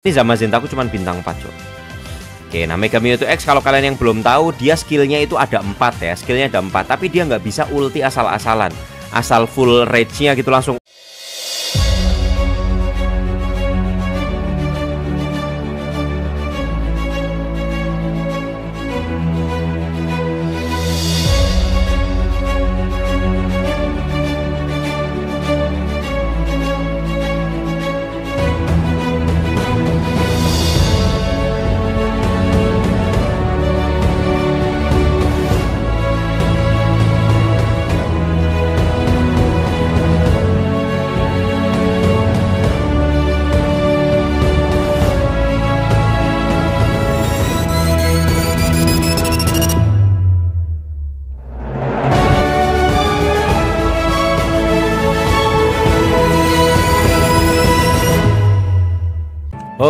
Ini Zamazenta aku cuma bintang 4 cok Oke nah Mega Mewtwo X. Kalau kalian yang belum tahu Dia skillnya itu ada 4 ya Skillnya ada 4 Tapi dia nggak bisa ulti asal-asalan Asal full rage-nya gitu langsung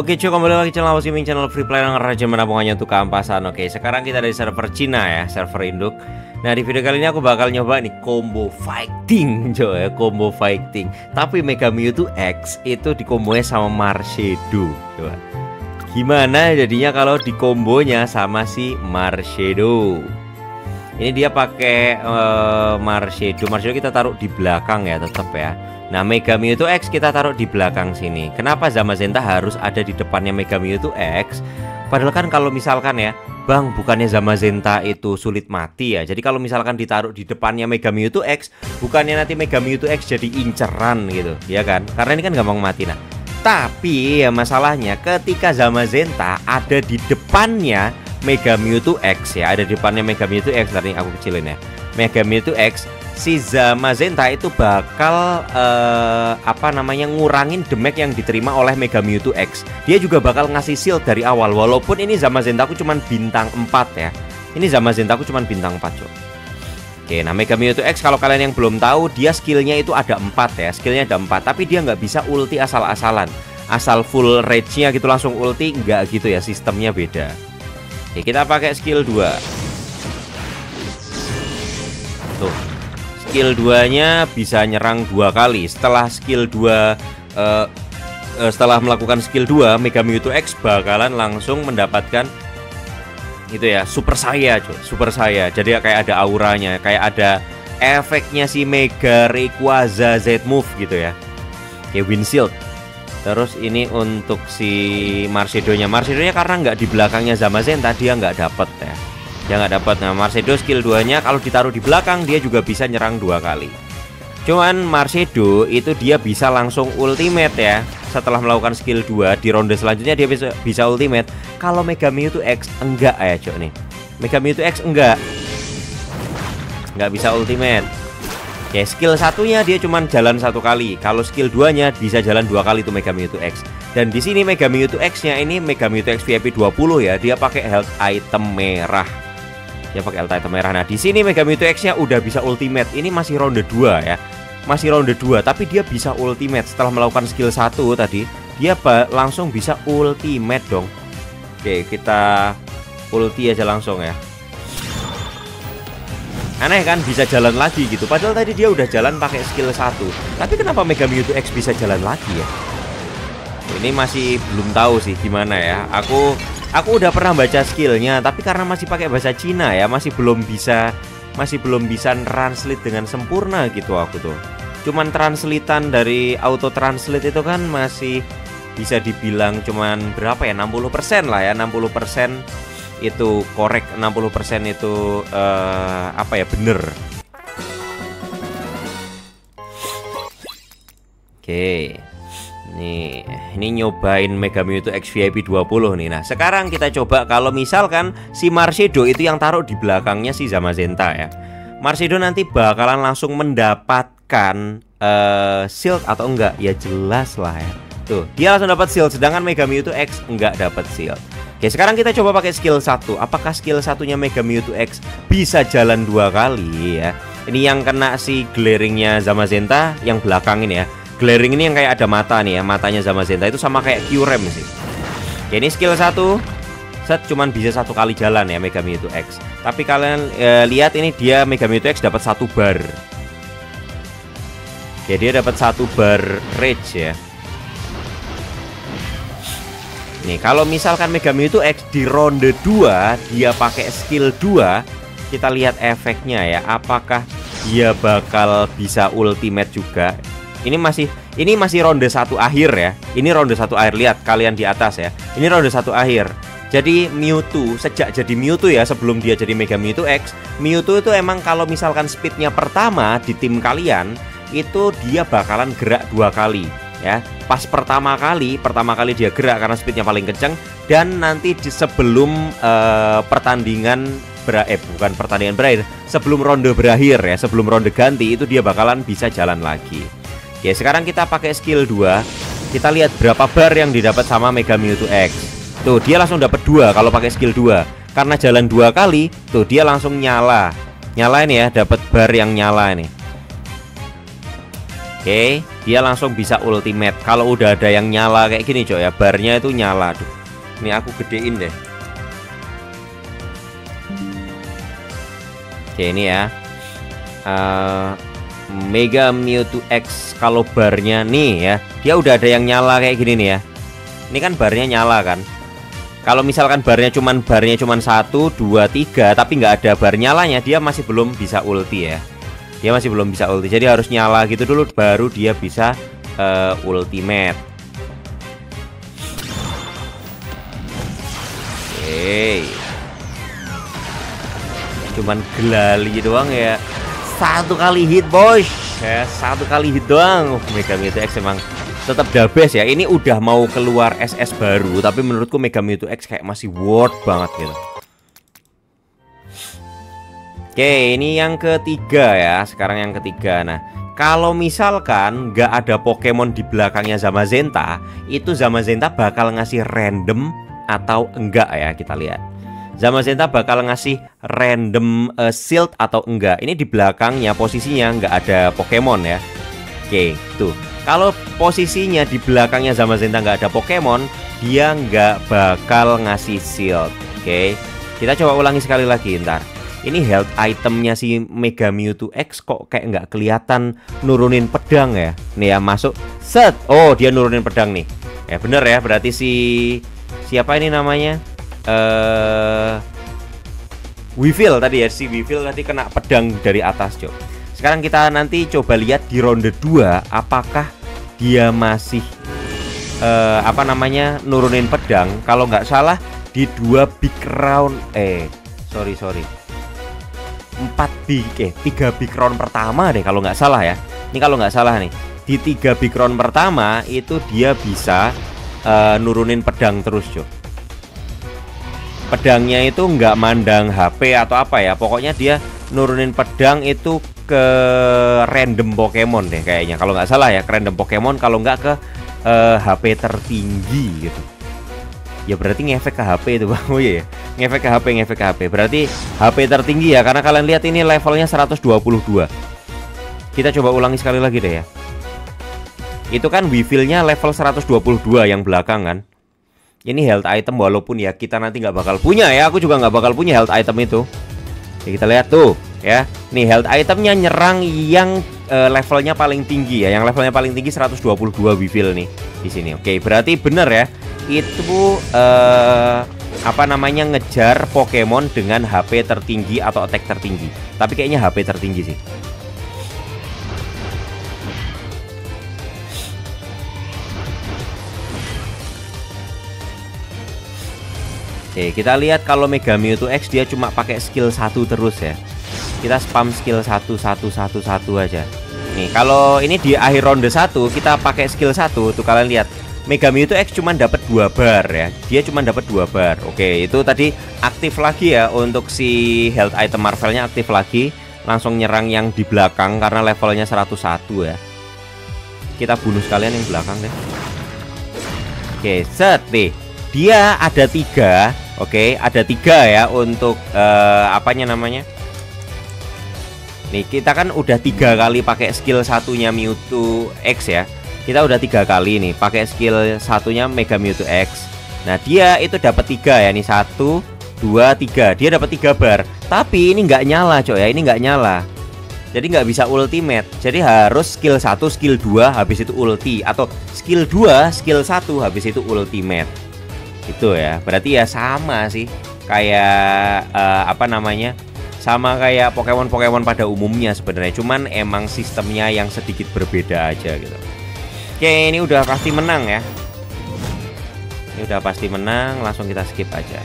Oke cuy kembali lagi channel Awas Gaming channel free play yang raja menabungannya untuk keampasan Oke sekarang kita dari server Cina ya server induk. Nah di video kali ini aku bakal nyoba nih combo fighting coy ya combo fighting. Tapi Mega Mewtwo X itu di kombonya sama Marshedo coba Gimana jadinya kalau di kombonya sama si Marshedo? Ini dia pakai uh, Marshedo. Marshedo kita taruh di belakang ya tetap ya Nah Mega Mewtwo X kita taruh di belakang sini. Kenapa Zamazenta harus ada di depannya Mega Mewtwo X? Padahal kan kalau misalkan ya Bang bukannya Zamazenta itu sulit mati ya? Jadi kalau misalkan ditaruh di depannya Mega Mewtwo X Bukannya nanti Mega Mewtwo X jadi inceran gitu Ya kan? Karena ini kan gampang mati. Nah Tapi ya masalahnya ketika Zamazenta ada di depannya Mega Mewtwo X ya Ada di depannya Mega Mewtwo X Tadi aku kecilin ya. Mega Mewtwo X si Zamazenta itu bakal uh, apa namanya ngurangin damage yang diterima oleh Mega Mewtwo X. Dia juga bakal ngasih shield dari awal walaupun ini Zamazenta aku cuman bintang 4 ya. Ini Zamazenta aku cuman bintang 4, Cok. Oke, nah Mega Mewtwo X kalau kalian yang belum tahu, dia skillnya itu ada 4 ya. Skillnya ada 4, tapi dia nggak bisa ulti asal-asalan. Asal full rage-nya gitu langsung ulti nggak gitu ya, sistemnya beda. Oke, kita pakai skill 2. Tuh, skill 2 nya bisa nyerang dua kali. Setelah skill 2 uh, uh, setelah melakukan skill 2 Mega Mewtwo X bakalan langsung mendapatkan itu ya super saya cuy super saya jadi kayak ada auranya kayak ada efeknya si Mega Rayquaza Z move gitu ya. Kayak windshield. Terus ini untuk si Marshedo nya Marshedo nya karena nggak di belakangnya Zamazenta dia nggak dapet ya dia nggak dapat. Nah Marcedo skill 2 nya kalau ditaruh di belakang dia juga bisa nyerang dua kali. Cuman Marcedo itu dia bisa langsung ultimate ya. Setelah melakukan skill 2 di ronde selanjutnya dia bisa bisa ultimate. Kalau Mega Mewtwo X enggak ya cok nih. Mega Mewtwo X enggak. Nggak bisa ultimate. Ya skill satunya dia cuman jalan satu kali. Kalau skill 2 nya bisa jalan dua kali tuh Mega Mewtwo X. Dan di sini Mega Mewtwo X nya ini Mega Mewtwo X VIP 20 ya. Dia pakai health item merah ya pakai item merah. Nah, di sini Mega Mewtwo X-nya udah bisa ultimate. Ini masih ronde 2 ya. Masih ronde 2, tapi dia bisa ultimate setelah melakukan skill 1 tadi. Dia langsung bisa ultimate dong. Oke, kita ulti aja langsung ya. Aneh kan bisa jalan lagi gitu. Padahal tadi dia udah jalan pakai skill 1. Tapi kenapa Mega Mewtwo X bisa jalan lagi ya? Ini masih belum tahu sih gimana ya. Aku Aku udah pernah baca skillnya, tapi karena masih pakai bahasa Cina ya, masih belum bisa masih belum bisa translate dengan sempurna gitu aku tuh. Cuman translatean dari auto translate itu kan masih bisa dibilang cuman berapa ya 60% lah ya 60% itu korek 60% itu uh, apa ya bener oke okay. Nih, ini nyobain Mega Mewtwo X VIP 20 nih. Nah, sekarang kita coba kalau misalkan si Marshedo itu yang taruh di belakangnya si Zamazenta ya. Marshedo nanti bakalan langsung mendapatkan uh, shield atau enggak? Ya jelas lah ya. Tuh, dia langsung dapat shield sedangkan Mega Mewtwo X enggak dapat shield. Oke, sekarang kita coba pakai skill 1. Apakah skill satunya Mega Mewtwo X bisa jalan dua kali ya? Ini yang kena si glaringnya Zamazenta yang belakang ini ya glaring ini yang kayak ada mata nih ya matanya sama Zenta itu sama kayak Q-Rem sih ya, ini skill satu set cuman bisa satu kali jalan ya Mega Mewtwo X tapi kalian e, lihat ini dia Mega Mewtwo X dapat satu bar ya dia dapat satu bar rage ya Nih, kalau misalkan Mega Mewtwo X di ronde 2 dia pakai skill 2, kita lihat efeknya ya. Apakah dia bakal bisa ultimate juga? Ini masih ini masih ronde satu akhir ya. Ini ronde satu akhir. Lihat kalian di atas ya. Ini ronde satu akhir. Jadi Mewtwo sejak jadi Mewtwo ya sebelum dia jadi Mega Mewtwo X, Mewtwo itu emang kalau misalkan speednya pertama di tim kalian itu dia bakalan gerak dua kali ya pas pertama kali pertama kali dia gerak karena speednya paling kenceng dan nanti di sebelum uh, pertandingan ber eh bukan pertandingan berakhir sebelum ronde berakhir ya sebelum ronde ganti itu dia bakalan bisa jalan lagi ya sekarang kita pakai skill 2 kita lihat berapa bar yang didapat sama Mega Mewtwo X tuh dia langsung dapat dua kalau pakai skill 2 karena jalan dua kali tuh dia langsung nyala nyala ini ya dapat bar yang nyala ini Oke, dia langsung bisa ultimate. Kalau udah ada yang nyala kayak gini, coy ya, barnya itu nyala. Duh, ini aku gedein deh. Oke, ini ya. Uh, Mega Mewtwo X kalau barnya nih ya, dia udah ada yang nyala kayak gini nih ya. Ini kan barnya nyala kan. Kalau misalkan barnya cuman barnya cuman satu, dua, tiga, tapi nggak ada bar nyalanya, dia masih belum bisa ulti ya. Dia masih belum bisa ulti. Jadi harus nyala gitu dulu baru dia bisa uh, ultimate. Oke cuman gelali doang ya satu kali hit boys ya satu kali hit doang oh, Mega Mewtwo X emang tetap the best ya ini udah mau keluar SS baru tapi menurutku Mega Mewtwo X kayak masih worth banget gitu Oke, ini yang ketiga ya. Sekarang yang ketiga. Nah, kalau misalkan nggak ada Pokemon di belakangnya Zamazenta, itu Zamazenta bakal ngasih random atau enggak ya kita lihat. Zamazenta bakal ngasih random uh, shield atau enggak. Ini di belakangnya posisinya nggak ada Pokemon ya. Oke, tuh. Kalau posisinya di belakangnya Zamazenta nggak ada Pokemon, dia nggak bakal ngasih shield. Oke, kita coba ulangi sekali lagi ntar ini health itemnya si Mega Mewtwo X kok kayak nggak kelihatan nurunin pedang ya nih ya masuk set oh dia nurunin pedang nih ya bener ya berarti si siapa ini namanya uh, tadi ya si Weevil tadi kena pedang dari atas cok sekarang kita nanti coba lihat di ronde 2 apakah dia masih uh, apa namanya nurunin pedang kalau nggak salah di dua big round eh sorry sorry 4 big eh 3 big round pertama deh kalau nggak salah ya. Ini kalau nggak salah nih. Di 3 big round pertama itu dia bisa uh, nurunin pedang terus, Cok. Pedangnya itu nggak mandang HP atau apa ya. Pokoknya dia nurunin pedang itu ke random Pokemon deh kayaknya. Kalau nggak salah ya, ke random Pokemon kalau nggak ke uh, eh, HP tertinggi gitu. Ya berarti ngefek ke HP itu bang. Oh iya ya ngefek ke HP ngefek ke HP berarti HP tertinggi ya karena kalian lihat ini levelnya 122 kita coba ulangi sekali lagi deh ya. Itu kan Weevil-nya level 122 yang belakang kan ini health item walaupun ya kita nanti nggak bakal punya ya. Aku juga nggak bakal punya health item itu. Ya, kita lihat tuh ya. Nih health itemnya nyerang yang uh, levelnya paling tinggi ya. Yang levelnya paling tinggi 122 Weevil nih di sini. Oke berarti bener ya. Itu uh, apa namanya ngejar Pokemon dengan HP tertinggi atau attack tertinggi. Tapi kayaknya HP tertinggi sih. Oke, kita lihat kalau Mega Mewtwo X dia cuma pakai skill satu terus ya. Kita spam skill satu satu satu satu aja. Nih, kalau ini di akhir ronde satu kita pakai skill satu tuh kalian lihat Mega itu X cuma dapat dua bar ya. Dia cuma dapat dua bar. Oke, itu tadi aktif lagi ya untuk si health item Marvelnya aktif lagi. Langsung nyerang yang di belakang karena levelnya 101 ya. Kita bunuh sekalian yang belakang deh. Oke, set nih. Dia ada tiga. Oke, ada tiga ya untuk uh, apanya namanya? Nih kita kan udah tiga kali pakai skill satunya Mewtwo X ya. Kita udah tiga kali nih pakai skill satunya Mega Mewtwo X. Nah dia itu dapat tiga ya nih. Satu dua tiga. Dia dapat tiga bar. Tapi ini nggak nyala coy ya. Ini nggak nyala. Jadi nggak bisa ultimate. Jadi harus skill satu skill 2 habis itu ulti. Atau skill 2 skill 1 habis itu ultimate Itu ya. Berarti ya sama sih kayak uh, apa namanya? Sama kayak Pokemon-Pokemon pada umumnya sebenarnya. Cuman emang sistemnya yang sedikit berbeda aja gitu. Oke, ini udah pasti menang ya. Ini udah pasti menang, langsung kita skip aja.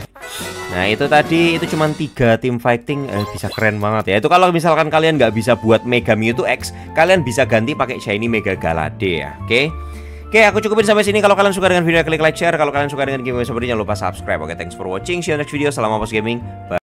Nah itu tadi itu cuma tiga tim fighting eh, bisa keren banget ya. Itu kalau misalkan kalian nggak bisa buat Mega Mewtwo X, kalian bisa ganti pakai Shiny Mega Galade ya. Oke. Oke, aku cukupin sampai sini. Kalau kalian suka dengan video, klik like, share. Kalau kalian suka dengan game seperti jangan lupa subscribe. Oke, thanks for watching. See you next video. Salam Apos Gaming. Bye.